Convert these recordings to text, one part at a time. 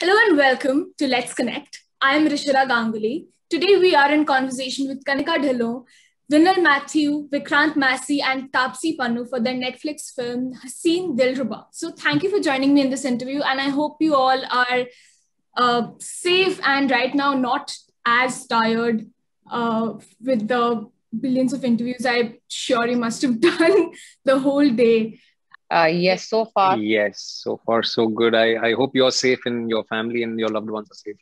Hello and welcome to Let's Connect. I am Rishira Ganguly. Today we are in conversation with Kanika Dhillon, Vinil Mathew, Vikrant Massey, and Taapsee Pannu for their Netflix film Haseen Dillruba. So thank you for joining me in this interview, and I hope you all are uh, safe and right now not as tired uh, with the billions of interviews I'm sure you must have done the whole day. Uh, yes, so far. Yes, so far so good. I, I hope you're safe and your family and your loved ones are safe.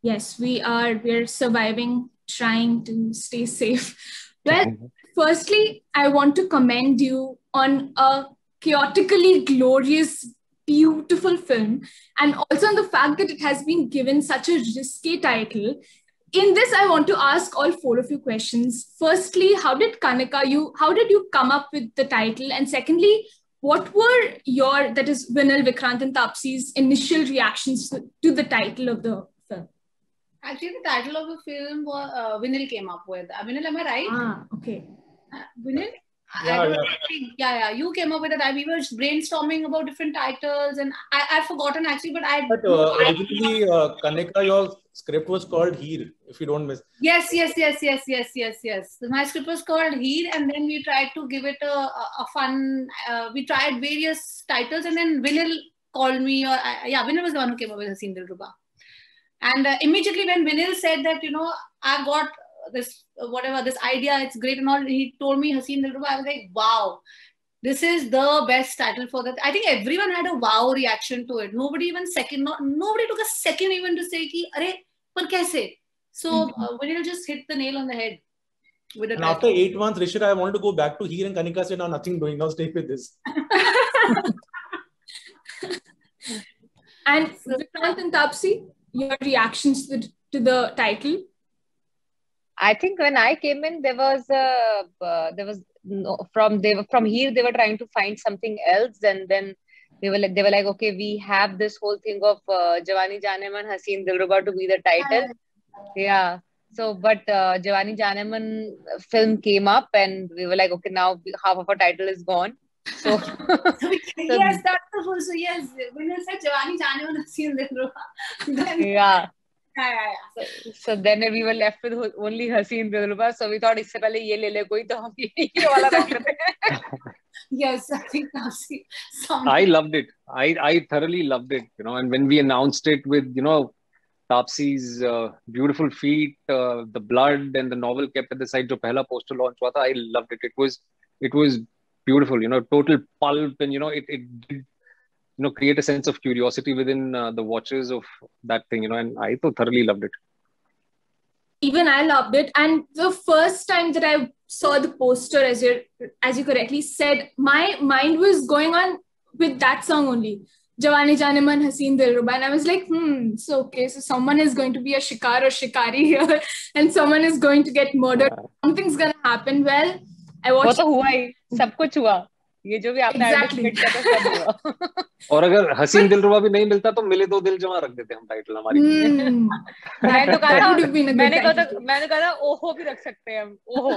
Yes, we are. We're surviving, trying to stay safe. Well, firstly, I want to commend you on a chaotically glorious, beautiful film, and also on the fact that it has been given such a risky title. In this, I want to ask all four of you questions. Firstly, how did Kanika you? How did you come up with the title? And secondly, what were your that is Vinil, Vikrant, and Taapsee's initial reactions to, the title of the film? Actually, the title of the film was uh, Vinil came up with. Uh, Vinil, am I right? Ah, okay. Uh, Vinil? Yeah, I don't yeah. think- yeah, yeah. You came up with it. I- We were brainstorming about different titles, and I, I've forgotten actually, but I. But uh, originally, uh, Kanika, your script was called Heer, if you don't miss. Yes, yes, yes, yes, yes, yes, yes. My script was called Heer, and then we tried to give it a, a, a fun. Uh, we tried various titles, and then Vinil called me, or uh, yeah, Vinil was the one who came up with Haseen Dillruba. And uh, immediately when Vinil said that, you know, I've got this uh, whatever this idea, it's great and all. He told me Haseen Dillruba. I was like, wow. This is the best title for that. I think everyone had a wow reaction to it. Nobody even second, not, nobody took a second even to say, ki, Are, par kaise? So uh, Vinil just hit the nail on the head with the And after eight months, Rishira, I wanted to go back to Heer, and Kanika said, No, nothing doing. Now stay with this. And Vikrant and Taapsee, your reactions to the, to the title? I think when I came in, there was uh, uh, there was no, from they were from here they were trying to find something else, and then they were like they were like okay, we have this whole thing of uh, Jawani Janeman Haseen Dillruba to be the title, yeah. So, but uh, Jawani Janeman film came up, and we were like okay, now half of our title is gone. So yes, that's the full. So yes, when I said Jawani Janeman Haseen Dillruba, then yeah. Yeah, yeah, yeah. So, so then we were left with only Haseen Dilruba. So we thought इससे पहले ये ले ले कोई तो हम ये ये वाला रख लेते हैं. Yes, I think Taapsee. I loved it. I, I thoroughly loved it, you know, and when we announced it with, you know, Taapsee's uh, beautiful feet, uh, the blood and the novel kept at the side, जो पहला poster launch हुआ था, I loved it. It was, it was beautiful, you know, total pulp and, you know, it, it did, you know create a sense of curiosity within uh, the watches of that thing you know and i so thoroughly loved it even i loved it and the first time that i saw the poster as you as you correctly said my mind was going on with that song only Jawani Janeman Haseen Dillruba. And I was like, hmm, so okay, so someone is going to be a shikar or shikari here, and someone is going to get murdered. Something's gonna happen. Well, I watched. What? तो ये जो भी आपने exactly. था सब और अगर हसीन दिल रुबा भी नहीं मिलता तो मिले दो दिल जमा रख देते हम टाइटल हमारी। हम्म। मैंने तो कहा था मैंने कहा था मैंने कहा था ओहो भी रख सकते हैं हम ओहो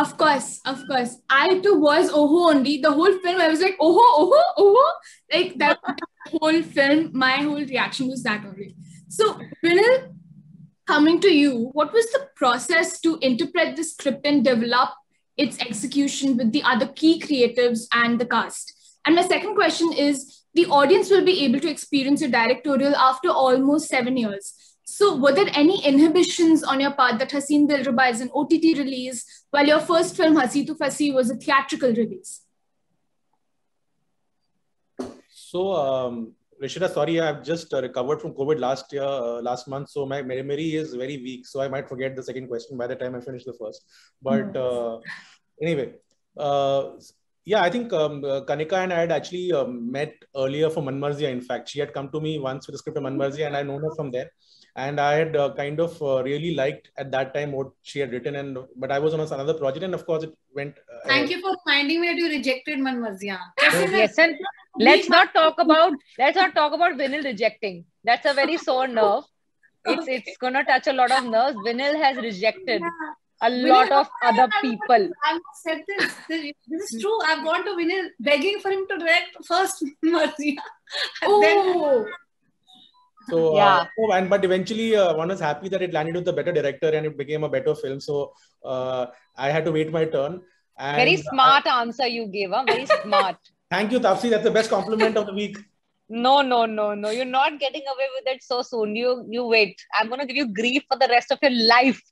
of course of course I too was ओहो only the whole film I was like ओहो ओहो ओहो. Like that whole film my whole reaction was that only so Vinil coming to you what was the process to interpret the script and develop its execution with the other key creatives and the cast? And my second question is the audience will be able to experience your directorial after almost seven years. So, were there any inhibitions on your part that Haseen Dillruba is an OTT release, while your first film, Hasee Toh Phasee, was a theatrical release? So, um, sorry, I've just uh, recovered from COVID last year, uh, last month. So, my memory is very weak. So, I might forget the second question by the time I finish the first. But uh, anyway, uh, yeah, I think um, uh, Kanika and I had actually um, met earlier for Manmarziyaan. In fact, she had come to me once with the script of Manmarziyaan, and I known her from there. And I had uh, kind of uh, really liked at that time what she had written, and but I was on another project, and of course it went. Uh, Thank you for reminding me that you rejected Manmarziyaan. yes and let's not talk about let's not talk about vinil rejecting that's a very sore nerve it's it's gonna touch a lot of nerves vinil has rejected a lot of other people I must said this. This this is true. I've gone to Vinil begging for him to direct first Marzia. Oh, So Yeah. uh, oh, and but eventually uh, one was happy that it landed with a better director and it became a better film. So uh, I had to wait my turn. And Very smart answer you gave, huh? Very smart. Thank you, Taapsee. That's the best compliment of the week. No, no, no, no. You're not getting away with it so soon. You you wait. I'm gonna give you grief for the rest of your life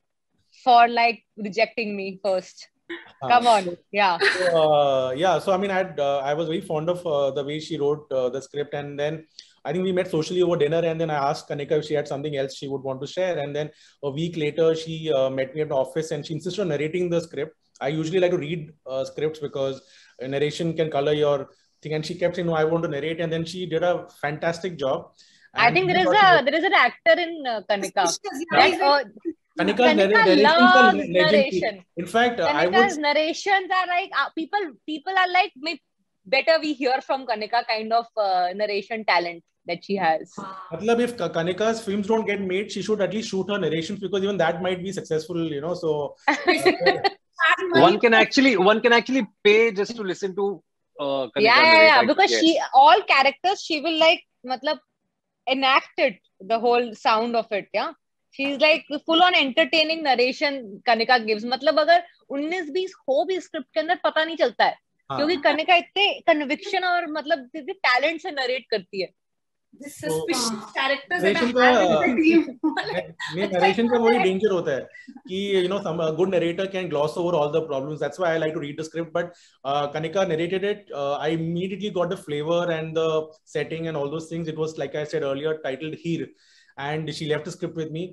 for like rejecting me first. Come on. Yeah. Uh, yeah, so I mean, I had, uh, I was very fond of uh, the way she wrote uh, the script, and then I think we met socially over dinner, and then I asked Kanika if she had something else she would want to share, and then a week later she uh, met me at the office, and she insisted on narrating the script. I usually like to read uh, scripts because uh, narration can color your thing, and she kept saying, "No, I want to narrate," and then she did a fantastic job. I think there we is got a there is an actor in uh, Kanika. Yeah, Right? he's Uh, Kanika's Kanika loves legendary. narration. In fact, uh, I would Kanika's narrations are like uh, people people are like "May- better we hear from Kanika kind of uh, narration talent that she has. Matlab, if Kanika's films don't get made, she should at least shoot her narrations because even that might be successful, you know. So, uh, one can actually one can actually pay just to listen to uh, Kanika yeah, yeah, yeah. Because guess. she all characters she will like matlab enact it the whole sound of it. Yeah. She is like full on entertaining narration Kanika gives मतलब अगर 19 20 हो भी script के अंदर पता नहीं चलता है हाँ. क्योंकि कनिका इतने कन्विक्शन और मतलब टैलेंट से नरेट करती है। Flavour and setting and all those things it was like I said earlier titled Heer and she left the script with me.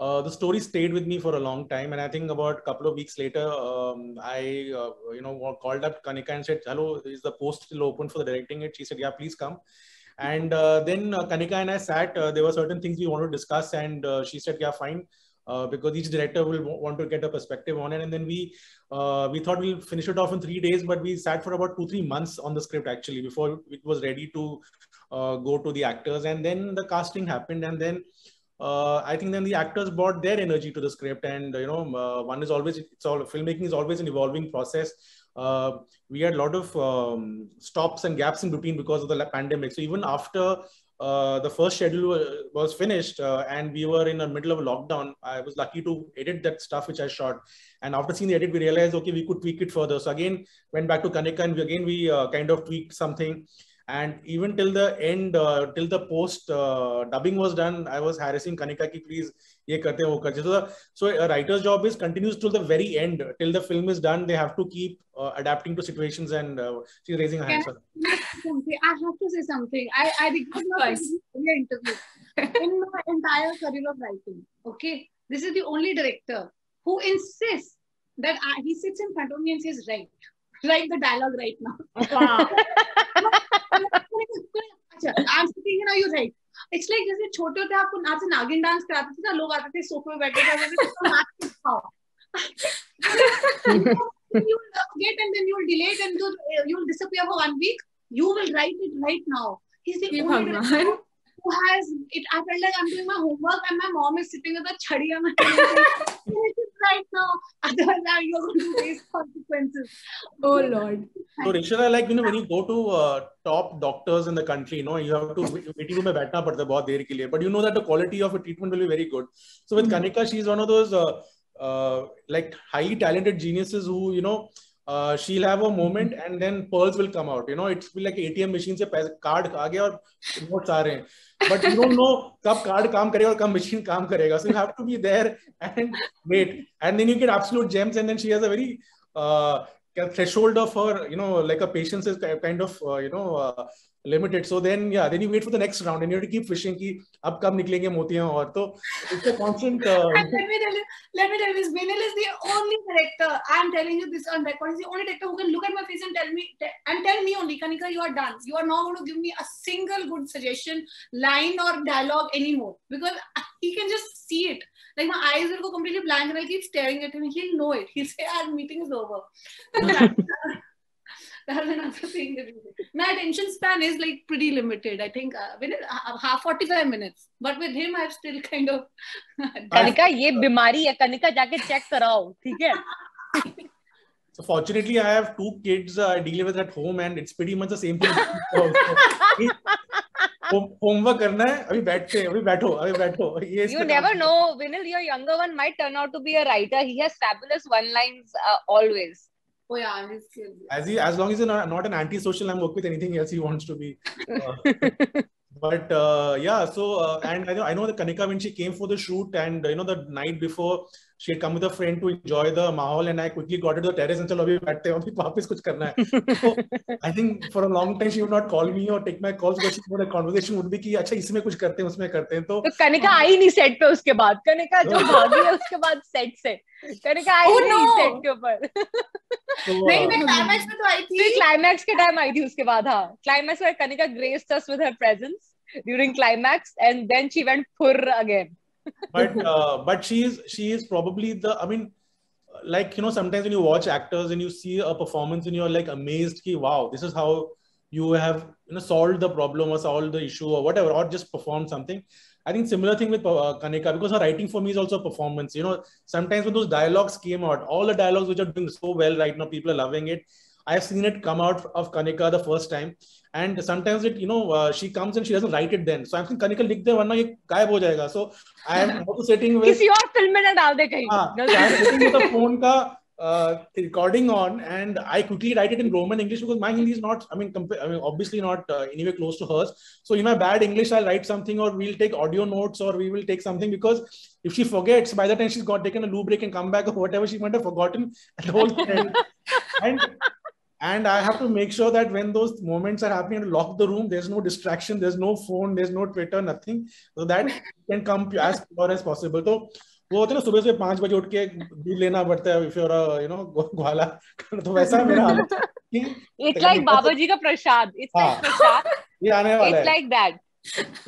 Uh, the story stayed with me for a long time, and I think about a couple of weeks later, um, I uh, you know called up Kanika and said, "Hello, is the post still open for the directing it?" She said, "Yeah, please come." And uh, then uh, Kanika and I sat. Uh, there were certain things we wanted to discuss, and uh, she said, "Yeah, fine," uh, because each director will want to get a perspective on it. And then we uh, we thought we'll finish it off in three days, but we sat for about two three months on the script actually before it was ready to uh, go to the actors. And then the casting happened, and then. Uh, I think then the actors brought their energy to the script, and you know, uh, one is always it's all filmmaking is always an evolving process. Uh, we had a lot of um, stops and gaps in between because of the pandemic. So even after uh, the first schedule was finished uh, and we were in the middle of a lockdown, I was lucky to edit that stuff which I shot. And after seeing the edit, we realized okay, we could tweak it further. So again, went back to Kanika and we, again we kind of tweaked something. And even till the end, uh, till the post uh, dubbing was done, I was harassing Kanika ki please ye karte hain, wo karte. So, the, so a writer's job is continues till the very end, till the film is done. They have to keep uh, adapting to situations. And uh, she's raising her hand. Can- sir. something. I have to say something. I, I regret not course. taking the earlier interview. In my entire career of writing, okay, this is the only director who insists that I, he sits in front of me and says, "Write, write the dialogue right now." अच्छा, I'm sitting here now. You write. It's like जैसे छोटे होते आपको नाच नागिन dance कराते थे ना लोग आते थे सोफे में बैठे थे बोलते थे, के दिखाओ." you will get and then you will delay it and you'll, you will disappear for one week. You will write it right now. He's the only who has it. I felt like I'm doing my homework and my mom is sitting with a chadi on my right now. Otherwise, now you're going to face consequences. Oh Lord. So Rishada, like you know, when you go to uh, top doctors in the country, you know, you have to wait- waiting room में बैठना पड़ता है बहुत देर के लिए. But you know that the quality of a treatment will be very good. So with mm-hmm. Kanika, she's one of those uh, uh, like highly talented geniuses who you know. Uh, she'll have a moment and then pearls will come out. You know, it's like ATM machine से पैसे card आ गया और notes आ रहे हैं. But you don't know कब card काम करेगा और कब machine काम करेगा. So you have to be there and wait. And then you get absolute gems. And then she has a very uh, threshold of her, you know, like a patience is kind of, uh, you know, uh, limited. So then, yeah, then you wait for the next round and you have to keep fishing कि अब कब निकलेंगे मोतियाँ और तो a constant. Uh, And let me tell you, let me tell you, this Vinil is the only director. I'm telling you this on record. He's the only director who can look at my face and tell me and tell me only, Kanika, you are done. You are not going to give me a single good suggestion, line or dialogue anymore because he can just see it. Like my eyes will go completely blank and I keep staring at him. He'll know it. He'll say, "Our meeting is over." That's another thing that we do. My attention span is like pretty limited. I think uh, Vinil, uh, half 45 minutes. But with him, I've still kind of Kanika ये बीमारी है कनिका जाके check कराओ ठीक है so fortunately, I have two kids uh, I deal with at home, and it's pretty much the same thing. Homework करना है अभी बैठते हैं अभी बैठो अभी बैठो ये you never know vinil your younger one might turn out to be a writer he has fabulous one lines uh, always Oh yeah, he's good. as he as long as he's not, not an anti-social i'm okay with anything else he wants to be uh, but uh, yeah so uh, and I know, I know that kanika when she came for the shoot and you know the night before she had come with a friend to enjoy the mahal and i quickly got to the terrace and said abhi बैठते हैं अभी वापस कुछ करना है so i think for a long time she would not call me or take my calls because she the conversation would be कि अच्छा इसमें कुछ करते हैं उसमें करते हैं तो तो कनिका आई नहीं सेट पे उसके बाद कनिका जो भागी है उसके बाद सेट से कनिका आई Oh, नहीं no. सेट के ऊपर तो नहीं uh, मैं क्लाइमैक्स में तो आई फिर थी क्लाइमैक्स के टाइम आई थी उसके बाद हाँ क्लाइमैक्स में Kanika graced us with her presence during climax and then she went fur again but uh, but she is she is probably the i mean like you know sometimes when you watch actors and you see a performance and you're like amazed ki, wow this is how you have you know solved the problem or solved the issue or whatever or just performed something. I think similar thing with uh, kanika because her writing for me is also a performance. You know sometimes when those dialogues came out all the dialogues which are doing so well right now people are loving it. I've seen it come out of kanika the first time and sometimes it you know uh, she comes and she doesn't write it then so i'm thinking kanika लिख दे वरना ये गायब हो जाएगा so i am also sitting with किसी और film में ना डाल दे कहीं हाँ, जल्दी I'm sitting with the phone ka uh, recording on, and I quickly write it in Roman English because my Hindi is not, I mean, compa- I mean, obviously not uh, anywhere close to hers. So in my bad English, I'll write something, or we'll take audio notes, or we will take something because if she forgets, by the time she's got taken a loo break and come back or whatever, she might have forgotten the whole thing. and and I have to make sure that when those moments are happening, to lock the room. There's no distraction. There's no phone. There's no Twitter. Nothing. So that can come as pure as possible. तो वो होता है ना सुबह सुबह पाँच बजे उठ के दूध लेना पड़ता है इफ़ यू नो ग्वाला तो वैसा मेरा हालत है कि It's like बाबा जी का प्रसाद It's like हाँ। प्रसाद ये आने वाला It's है like that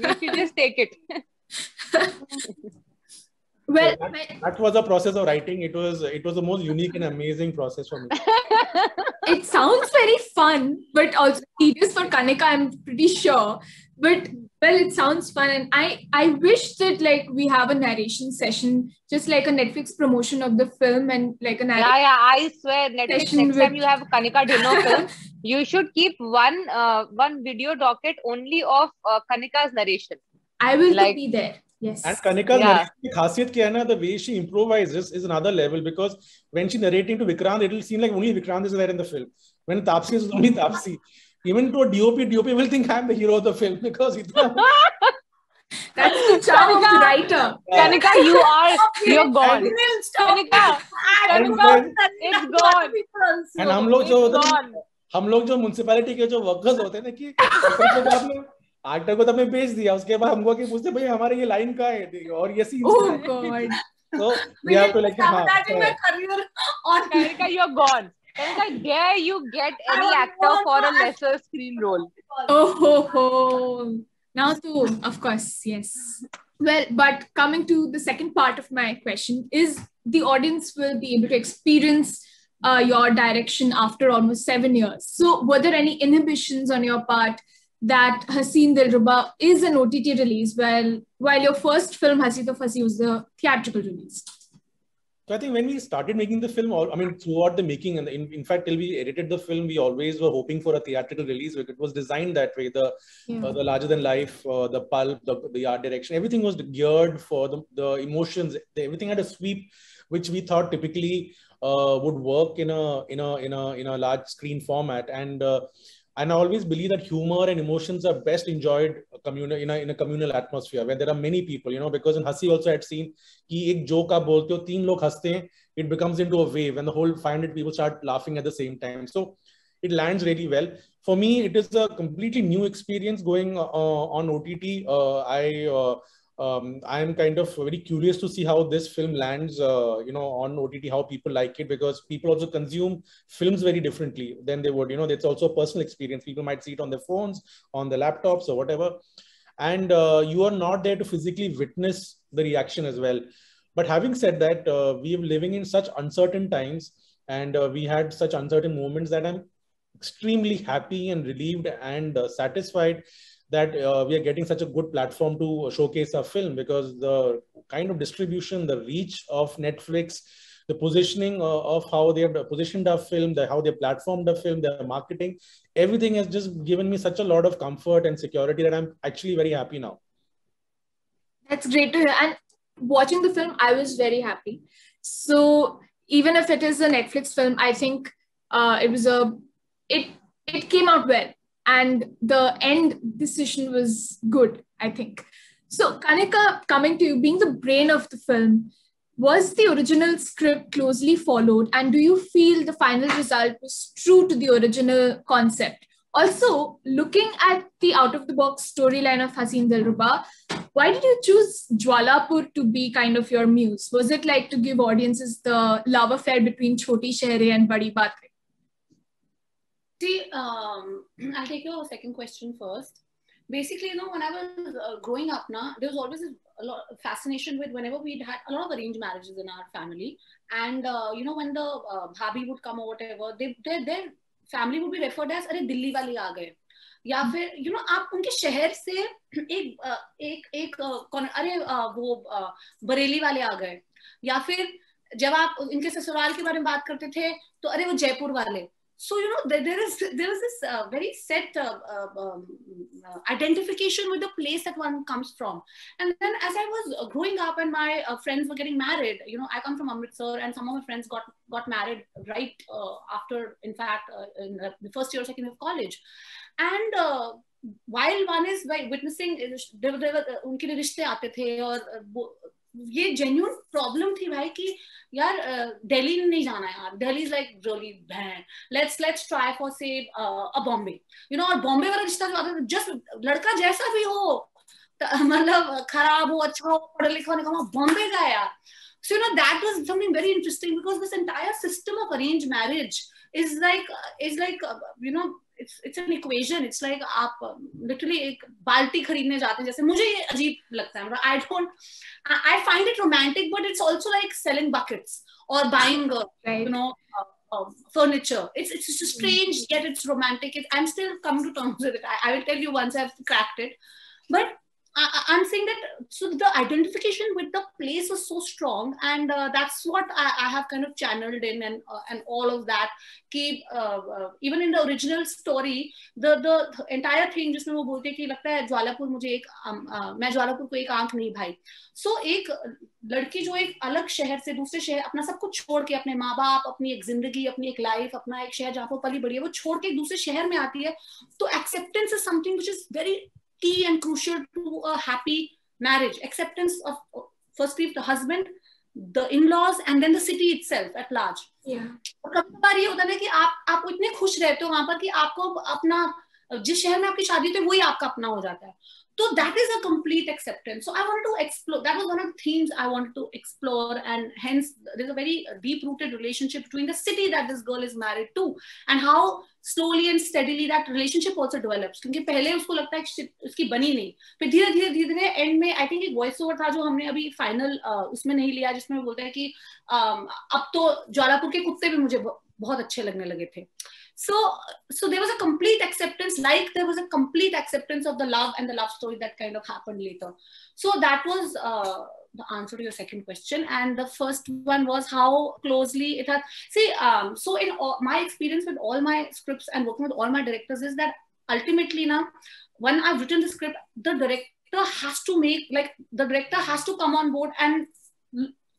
You should just take it Well, So my- that was a process of writing it was it was the most unique and amazing process for me it sounds very fun, but also tedious for Kanika, I'm pretty sure. But well, it sounds fun, and I I wish that like we have a narration session, just like a Netflix promotion of the film, and like a narration. Yeah, yeah, I swear, Netflix, Session next time you have Kanika Dino film, you should keep one uh, one video docket only of uh, Kanika's narration. I will like- be there. Yes. And Kanika's Yeah. narration की खासियत क्या है ना the way she improvises is another level because when she narrating to Vikrant it will seem like only Vikrant is there in the film when Tapsi is only Tapsi even to a DOP DOP will think I'm the hero of the film because इतना That's the charm of the writer. Kanika, you are you're gone. Kanika, Kanika, it's gone. and हम लोग जो हैं. हम लोग जो municipality के जो वर्कर्स होते हैं ना कि एक्टर को तो को तो आपने भेज दिया उसके बाद हमको कि पूछते भाई हमारे ये लाइन का है और ये सीन Oh God. तो वी हैव टू लाइक हाँ sabotaging my career on Kanika, you're gone. Kanika, dare you get any actor for a lesser screen role? Oh ho ho. Now too, of course, yes. Well, but coming to the second part of my question is the audience will be able to experience uh, your direction after almost seven years. So, were there any inhibitions on your part that Haseen Dillruba is an OTT release, while while your first film Hasee Toh Phasee was the theatrical release? So I think when we started making the film, I mean, throughout the making, and in, in fact, till we edited the film, we always were hoping for a theatrical release. It was designed that way. The Yeah. uh, the larger than life, uh, the pulp, the, the art direction, everything was geared for the, the emotions. The, everything had a sweep, which we thought typically uh, would work in a in a in a in a large screen format. And uh, and I always believe that humor and emotions are best enjoyed communal in a in a communal atmosphere where there are many people. You know, because in Hasi also had seen कि एक joke आप बोलते हो तीन लोग हंसते हैं it becomes into a wave and the whole 500 people start laughing at the same time so it lands really well for me it is a completely new experience going uh, on ott uh, i uh, um, i am kind of very curious to see how this film lands uh, you know on ott how people like it because people also consume films very differently than they would you know it's also a personal experience. People might see it on their phones on the laptops or whatever. And uh, you are not there to physically witness the reaction as well. But having said that uh, we are living in such uncertain times and uh, we had such uncertain moments that i'm extremely happy and relieved and uh, satisfied that uh, we are getting such a good platform to showcase our film because the kind of distribution the reach of netflix the positioning uh, of how they have positioned our film, the, how they platformed the film, their marketing, everything has just given me such a lot of comfort and security that I'm actually very happy now. That's great to hear. And watching the film, I was very happy. So even if it is a Netflix film, I think uh, it was a it it came out well, and the end decision was good. I think. So Kanika, coming to you, being the brain of the film, was the original script closely followed, and do you feel the final result was true to the original concept? Also, looking at the out of the box storyline of Haseen Dillruba, why did you choose Jwalapur to be kind of your muse? Was it like to give audiences the love affair between Choti Shehre and Badi Baatein? See, um, I'll take your second question first. Basically, you know, when I was uh, growing up, now there was always a lot of fascination with whenever we'd had a lot of arranged marriages in our family, and uh, you know, when the uh, bhabi would come or whatever, they, their their family would be referred as "अरे दिल्ली वाली आ गए," या फिर you know आप उनके शहर से एक एक एक अरे वो बरेली वाले आ गए या फिर जब आप इनके ससुराल के बारे में बात करते थे तो अरे वो जयपुर वाले so you know there, there is there is this uh, very set uh, um, uh, identification with the place that one comes from and then as i was growing up and my friends were getting married you know i come from amritsar and some of my friends got got married right after in fact in the first year or second year of college and while one is like witnessing there, there, उनके रिश्ते आते थे और ये genuine problem थी भाई कि यार दिल्ली नहीं जाना यार। Delhi is like really bane let's let's try for say a Bombay you know और बॉम्बे वाला रिश्ता जो आता जस्ट लड़का जैसा भी हो मतलब खराब हो अच्छा हो, पढ़ा लिखा होने का बॉम्बे का यार। So, you know, that was something very interesting because this entire system of arranged marriage is like is like, you know it's it's an equation it's like आप लिटरली एक बाल्टी खरीदने जाते हैं। जैसे मुझे ये अजीब लगता है I don't I find it romantic but it's also like selling buckets और buying you know furniture it's it's strange yet it's romantic I am still come to terms with it I will tell you once I have cracked it but I, am saying that so the identification with the place was so strong, and uh, that's what I, I, have kind of channeled in, and uh, and all of that. Keep uh, uh, even in the original story, the the entire thing जिसमें वो बोलते कि लगता है ज्वालापुर मुझे एक मैं ज्वालापुर को एक आँख नहीं भाई सो so, एक लड़की जो एक अलग शहर से दूसरे शहर अपना सब कुछ छोड़ के अपने माँ बाप अपनी एक ज़िंदगी अपनी एक लाइफ अपना एक शहर जहाँ पर पली बड़ी है वो छोड़ के दूसरे शहर में आती है तो acceptance is something which is very key and crucial to a happy marriage acceptance of firstly the husband the in-laws and then the city itself at large yeah. कभी बार ये होता है ना कि आप आप इतने खुश रहते हो वहाँ पर कि आपको अपना जिस शहर में आपकी शादी होती है वही आपका अपना हो जाता है। तो that is complete acceptance I want to explore that was one of themes I want to explore and is a very deep rooted relationship between the city that this girl is married to and how slowly and steadily that relationship also develops क्योंकि पहले उसको लगता है उसकी बनी नहीं। फिर धीरे धीरे धीरे धीरे एंड में आई थिंक एक वॉइस ओवर था जो हमने अभी फाइनल uh, उसमें नहीं लिया जिसमें बोलता है कि uh, अब तो ज्वालापुर के कुत्ते भी मुझे बहुत अच्छे लगने लगे थे। So so there was a complete acceptance like there was a complete acceptance of the love and the love story that kind of happened later. So that was uh, the answer to your second question. And the first one was how closely it had see um, so in all, my experience with all my scripts and working with all my directors is that ultimately now when i've written the script the director has to make like the director has to come on board and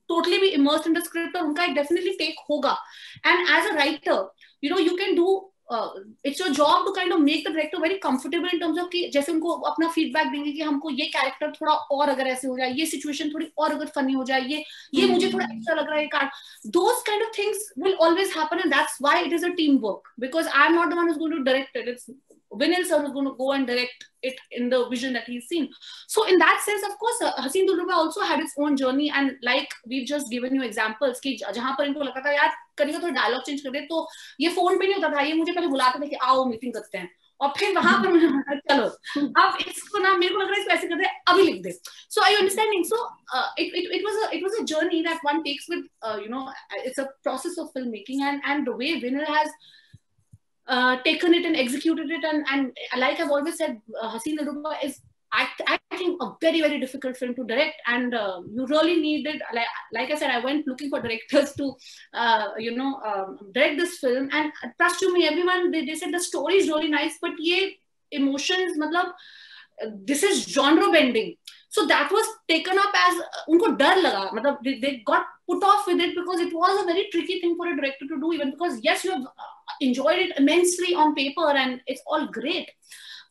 totally be immerse in the script और उनका एक definitely take होगा. And as a writer you know you can do it's your job to kind of make the director very comfortable in terms of कि जैसे उनको अपना feedback देंगे कि हमको ये कैरेक्टर थोड़ा और अगर ऐसे हो जाए ये सिचुएशन थोड़ी और अगर फनी हो जाए ये ये हम्म, मुझे हम्म, थोड़ा हम्म। एक्स्ट्रा लग रहा है card those kind of things will always happen and that's why it is a team work because I am not the one is going to direct it's Vinil sir was going to go and direct it in the vision that he's seen. So in that sense, of course, uh, Hasin Haseen Dillruba also had its own journey. And like we've just given you examples, that dialogue change to ye phone bhi tha, ye mujhe pehle ki, Aao, meeting karte hain. और फिर वहां पर मुझे चलो अब इसको ना मेरे को लग रहा है ऐसे करते अभी लिख दे so I understanding so it it it was it was a journey that one takes with you know it's a process of film making and and the way Vinil has uh, taken it and executed it. And and like I've always said uh, Haseen Dillruba is I, I think a very very difficult film to direct. And uh, you really needed like, like i said i went looking for directors to uh, you know um, direct this film. And trust to me everyone they, they said the story is really nice but yeah emotions matlab, this is genre bending so that was taken up as unko dar laga matlab, they, they got put off with it because it was a very tricky thing for a director to do even because yes you have uh, enjoyed it immensely on paper and it's all great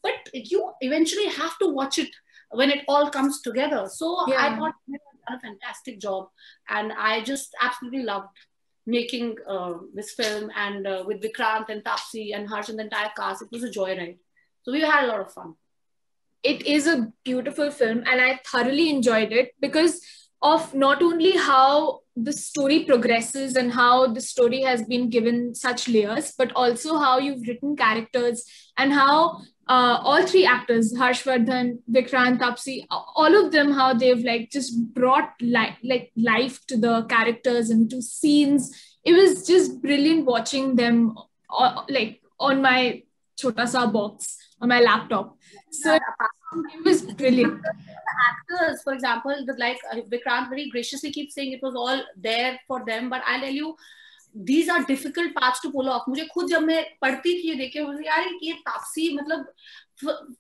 but you eventually have to watch it when it all comes together. So yeah. I thought done a fantastic job, and I just absolutely loved making uh, this film and uh, with Vikrant and Taapsee and Harsh and the entire cast. It was a joyride. So we had a lot of fun. It is a beautiful film, and I thoroughly enjoyed it because of not only how the story progresses and how the story has been given such layers, but also how you've written characters and how uh, all three actors, Harshvardhan, Vikrant, Taapsee, all of them, how they've like just brought li- like life to the characters and to scenes. It was just brilliant watching them uh, like on my chota sa box on my laptop. So it was brilliant. The actors, for example, the, like uh, Vikrant very graciously keeps saying it was all there for them, but I'll tell you, these are difficult parts to pull off मुझे खुद जब मैं पढ़ती थी ये देखे यार ये तापसी मतलब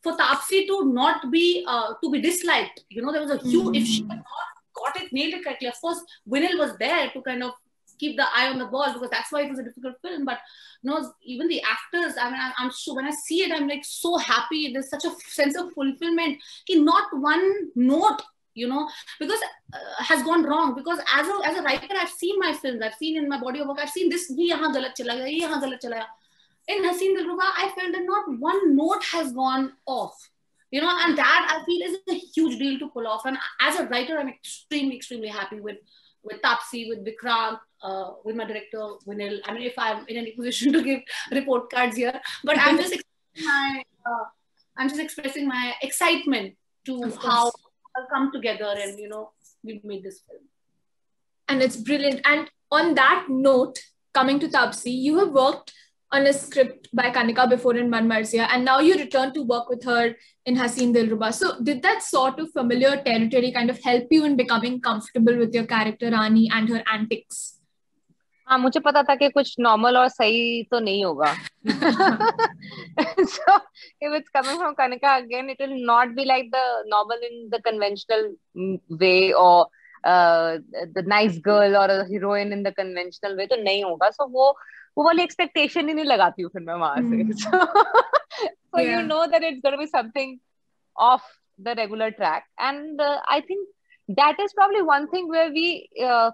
for Taapsee to not be uh, to be disliked you know there was a huge mm-hmm. if she had not got it nailed correctly of course Vinyl was there to kind of keep the eye on the ball because that's why it was a difficult film. But you know even the actors I mean I'm, I'm so when I see it I'm like so happy. There's such a sense of fulfillment. Not one note you know because uh, has gone wrong. Because as a as a writer i've seen my films. I've seen in my body of work i've seen this ye yahan galat chala gaya ye in haseen i felt that not one note has gone off you know and that i feel is a huge deal to pull off. And as a writer i'm extremely extremely happy with with Taapsee, with Vikrant, uh, with my director Vinil. I mean, if I'm in any position to give report cards here, but I'm just expressing my, uh, I'm just expressing my excitement to how i come together and you know we made this film. And it's brilliant. And on that note coming to Taapsee you have worked on a script by Kanika before in Manmarziyaan, and now you return to work with her in Haseen Dillruba. So, did that sort of familiar territory kind of help you in becoming comfortable with your character Rani and her antics? हाँ मुझे पता था कि कुछ normal और सही तो नहीं होगा so if it's coming from Kanika again it will not be like the normal in the conventional way or nice girl और heroine in the conventional way तो नहीं होगा। सो so, वो वो वाली एक्सपेक्टेशन ही नहीं लगाती हूँ फिर मैं वहाँ से। So you know that it's gonna be something of the regular track and I think that is probably one thing where we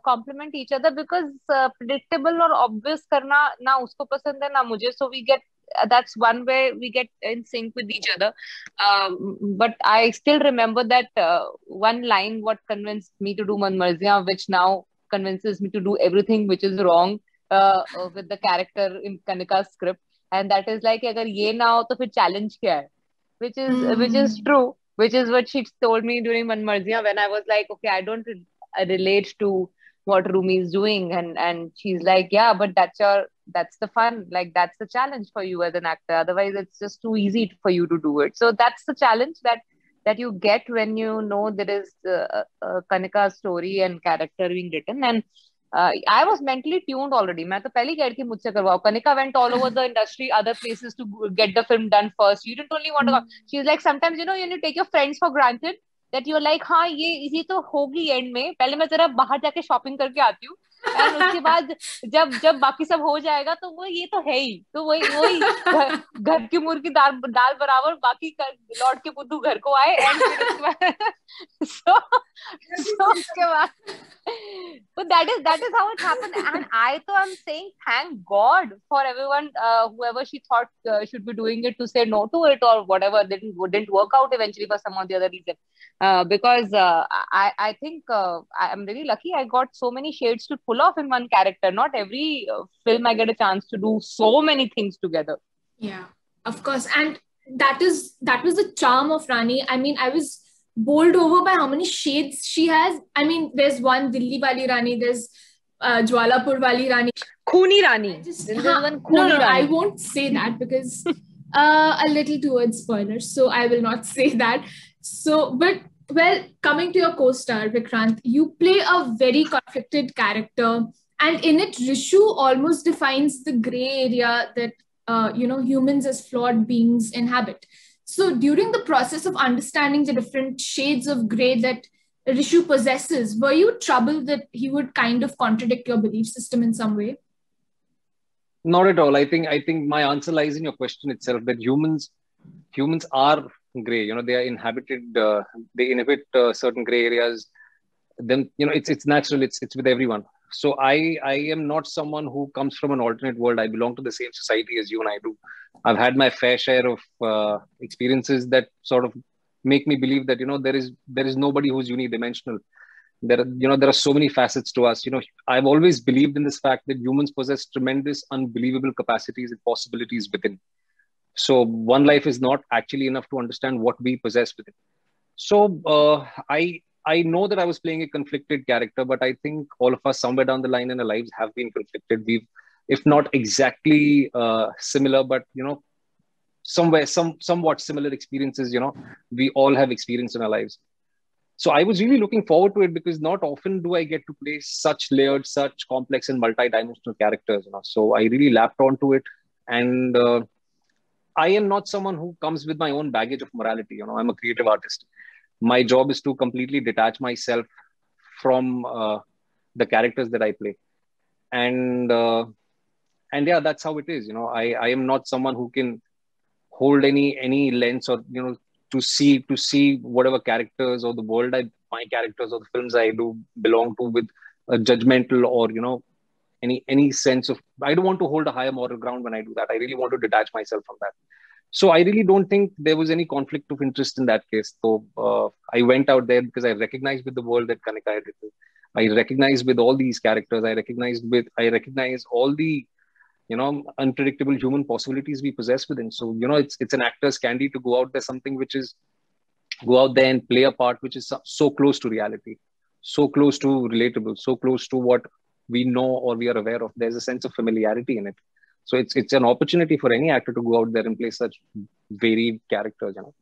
complement each other because predictable और ऑब्वियस करना ना उसको पसंद है ना मुझे। So we get that's one way we get in sync with each other. Um, but i still remember that uh, one line what convinced me to do manmarziyaan which now convinces me to do everything which is wrong uh, uh, with the character in kanika's script. And that is like agar ye na ho to fir challenge kya hai which is mm. which is true which is what she told me during Manmarziyaan when I was like, okay, I don't relate to what Rumi is doing, and and she's like, yeah, but that's your that's the fun, like that's the challenge for you as an actor. Otherwise, it's just too easy for you to do it. So that's the challenge that that you get when you know there is uh, a Kanika story and character being written and I was mentally tuned already मैं तो पहले कह रही थी मुझसे करवाओ Kanika went all over the industry other places to get the film done first you don't only want to she is like sometimes you know you take your friends for granted that you like हाँ ये ये तो होगी and में। पहले मैं जरा बाहर जाके शॉपिंग करके आती हूँ। एंड उसके बाद जब जब बाकी सब हो जाएगा तो वो ये तो है ही। तो वही वही घर की मुर्गी दाल दाल बराबर, बाकी कर लौट के बुद्धू घर को आए and that is that is how it and I तो I am saying thank God for everyone whoever she thought should be doing it to say no to it और whatever they didn't work out eventually for some of the other reason because I I think I am really lucky I got so many shades to off in one character not every uh, film i get a chance to do so many things together yeah of course and that is that was the charm of rani i mean i was bowled over by how many shades she has. I mean, there's one Dilli Wali Rani, there's uh, Jwalapur Wali Rani. Khuni Rani. Just, one no, no, Rani. I won't say that because uh, a little towards spoilers. So I will not say that. So, but well, coming to your co-star Vikrant, you play a very conflicted character, and in it, Rishu almost defines the gray area that uh, you know humans as flawed beings inhabit. So, during the process of understanding the different shades of gray that Rishu possesses, were you troubled that he would kind of contradict your belief system in some way? Not at all. I think I think my answer lies in your question itself that humans humans are gray. You know, they are inhabited. Uh, they inhabit uh, certain gray areas. Then you know, it's it's natural. It's it's with everyone. So I I am not someone who comes from an alternate world. I belong to the same society as you and I do. I've had my fair share of uh, experiences that sort of make me believe that you know there is there is nobody who's unidimensional there are, you know there are so many facets to us you know i've always believed in this fact that humans possess tremendous unbelievable capacities and possibilities within so one life is not actually enough to understand what we possess within so uh, i i know that i was playing a conflicted character but i think all of us somewhere down the line in our lives have been conflicted. We've if not exactly uh, similar but you know somewhere some somewhat similar experiences you know we all have experienced in our lives. So i was really looking forward to it because not often do i get to play such layered such complex and multi-dimensional characters you know. So i really lapped onto it and uh, i am not someone who comes with my own baggage of morality you know i'm a creative artist. My job is to completely detach myself from uh, the characters that i play. And uh, and yeah that's how it is you know. I i am not someone who can hold any any lens or you know to see to see whatever characters or the world I my characters or the films I do belong to with a judgmental or you know any any sense of I don't want to hold a higher moral ground when I do that. I really want to detach myself from that. So I really don't think there was any conflict of interest in that case. So uh, I went out there because I recognized with the world that Kanika did. I recognized with all these characters. I recognized with I recognize all the you know unpredictable human possibilities we possess within so you know it's it's an actor's candy to go out there something which is go out there and play a part which is so close to reality so close to relatable so close to what we know or we are aware of there's a sense of familiarity in it. So it's it's an opportunity for any actor to go out there and play such varied characters you know.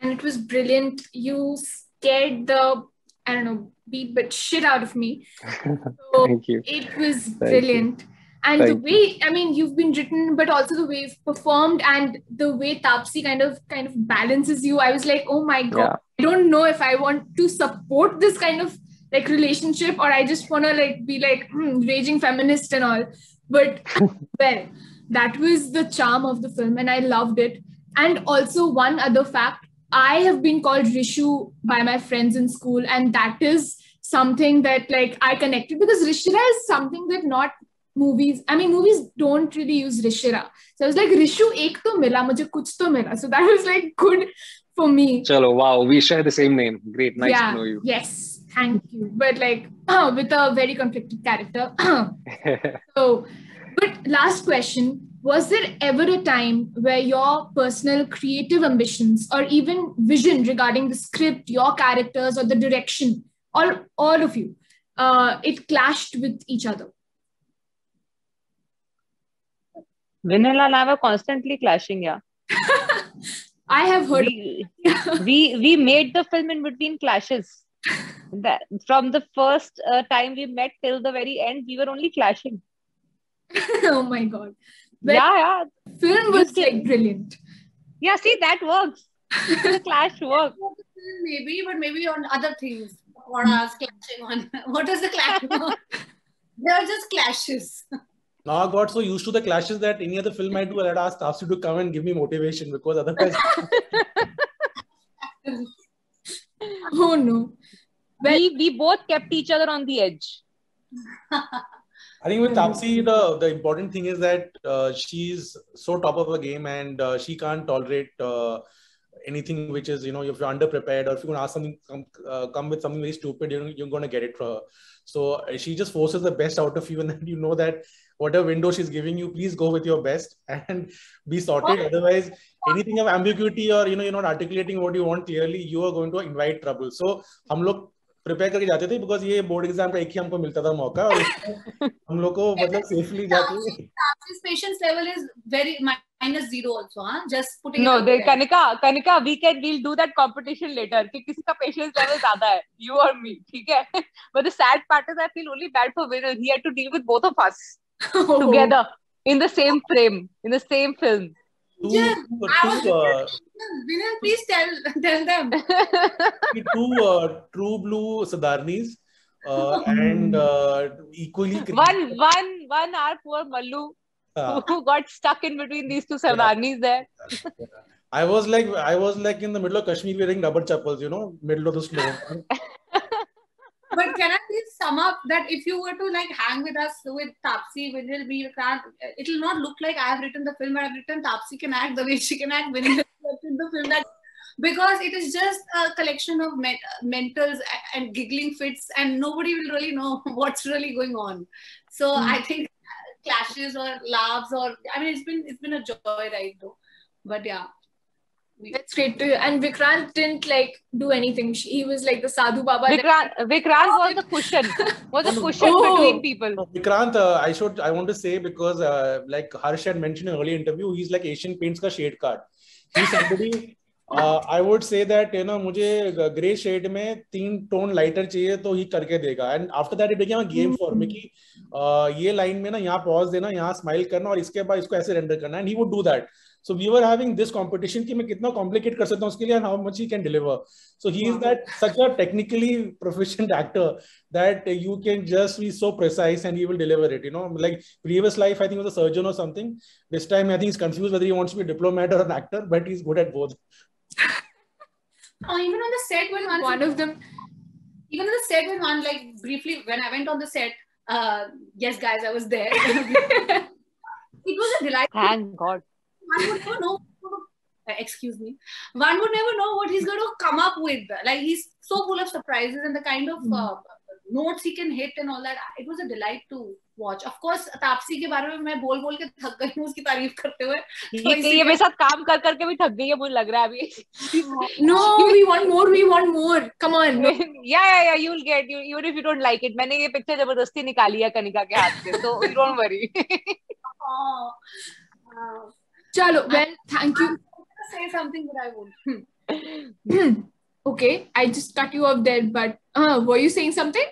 And it was brilliant. You scared the i don't know beat but shit out of me. So Thank you. it was brilliant you. and Thank the way i mean you've been written but also the way you've performed and the way taapsee kind of kind of balances you i was like oh my god yeah. i don't know if i want to support this kind of like relationship or i just want to like be like hmm, raging feminist and all. But well that was the charm of the film and i loved it. And also one other fact i have been called rishu by my friends in school and that is something that like i connected because rishira is something that not movies i mean movies don't really use rishira. So i was like rishu ek to mila mujhe kuch to mila. So that was like good for me. Chalo wow we share the same name. Great nice yeah, to know you. yes thank you but like with a very conflicted character so but last question was there ever a time where your personal creative ambitions or even vision regarding the script your characters or the direction or all of you uh, it clashed with each other Vanilla and I were constantly clashing, yeah. I have heard. We, we, we made the film in between clashes. That from the first uh, time we met till the very end, we were only clashing. oh my god! But yeah, yeah. Film was like brilliant. Yeah, see that works. the clash works. Maybe, but maybe on other things. What I was clashing on. What is the clash they are just clashes now I got so used to the clashes that any other film I do, I'd ask Taapsee to come and give me motivation because otherwise. oh no well, we, we both kept each other on the edge. I think with Taapsee, the, the important thing is that uh, she's so top of the game and uh, she can't tolerate uh, anything which is, you know, if you're underprepared or if you're going to ask something, come, uh, come with something very stupid, you're you're going to get it for her. So uh, she just forces the best out of you and you know that whatever window she's giving you, please go with your best and be sorted. Otherwise, anything of ambiguity or, you know, you're not articulating what you want clearly, you are going to invite trouble. So, hum prepare करके जाते थे because ये board exam का एक ही हमको मिलता था मौका और हम लोग को मतलब सेफली जाते patience same frame in Vinay, please tell tell them. two uh, true blue Sadarnis uh, and uh, equally one, one, one, our poor Mallu Uh, who got stuck in between these two Sadarnis yeah. there. I was like I was like in the middle of Kashmir wearing rubber chappals, you know, middle of the snow. But can I please sum up that if you were to like hang with us with Taapsee, Vinil, we can't. It will not look like I have written the film. I have written Taapsee can act the way she can act. Vinil the film that because it is just a collection of men- mentals and giggling fits, and nobody will really know what's really going on. So Mm. I think clashes or laughs or I mean it's been it's been a joy ride though. But yeah. That's great to hear. And Vikrant didn't like do anything. He was like the sadhu baba. Vikrant, that- Vikrant, was the cushion, was a cushion Oh. between people. Vikrant, uh, I should I want to say because uh, like Harsh had mentioned in early interview, he's like Asian Paints का shade card. He's somebody. Uh, I would say that you know मुझे grey shade में तीन tone lighter चाहिए तो ही करके देगा and after that it became a game for me कि uh, ये लाइन में ना यहाँ पॉज देना यहाँ स्माइल करना और इसके बाद इसको ऐसे रेंडर करना and he would do that so we were having this competition कि मैं कितना कॉम्प्लिकेट कर सकता हूँ उसके लिए and how much he can deliver so he is that such a technically proficient actor that you can just be so precise and he will deliver it. You know, like previous life, I think he was a surgeon or something. This time, I think he's confused whether he wants to be a diplomat or an actor, but he's good at both. Oh, even on the set when one, one of them. even on the set when one like briefly when I went on the set, uh, yes, guys, I was there. it was a delight. Thank God. One would never know. uh, Excuse me. One would never know what he's going to come up with. Like he's so full of surprises and the kind of mm. uh, notes he can hit and all that. It was a delight to watch. Of course, Taapsee के बारे में मैं बोल बोल के थक गई हूँ उसकी तारीफ़ करते हुए. ये ये मेरे साथ काम कर करके भी थक गई है मुझे लग रहा है अभी No, we want more. We want more. Come on. yeah yeah yeah you'll get you even if you don't like it मैंने ये पिक्चर ज़बरदस्ती निकाली है कनिका के हाथ से so you don't worry Oh, uh, Chalo. Well, thank you. say something, but I won't. Hmm. okay, I just cut you off there, but uh, were you saying something?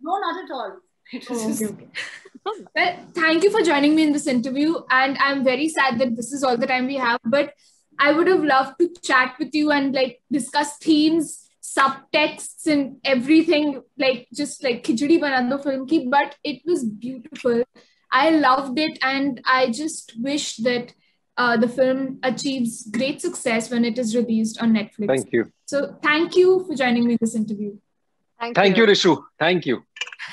No, not at all. Oh, okay, okay. Well, thank you for joining me in this interview. And I'm very sad that this is all the time we have. But I would have loved to chat with you and like discuss themes, subtexts, and everything, like just like Khichdi Banando film ki. But it was beautiful. I loved it, and I just wish that uh, the film achieves great success when it is released on Netflix. Thank you. So thank you for joining me in this interview. Thank you, Rishu. Thank you.